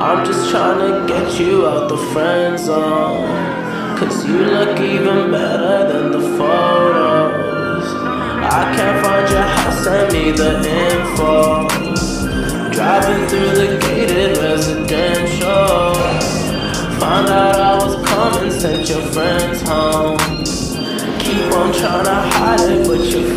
I'm just trying to get you out the friend zone. Cause you look even better than the photos. I can't find your house, send me the info. Driving through the gated residential. Found out I was coming, sent your friends home. Keep on trying to hide it, but you're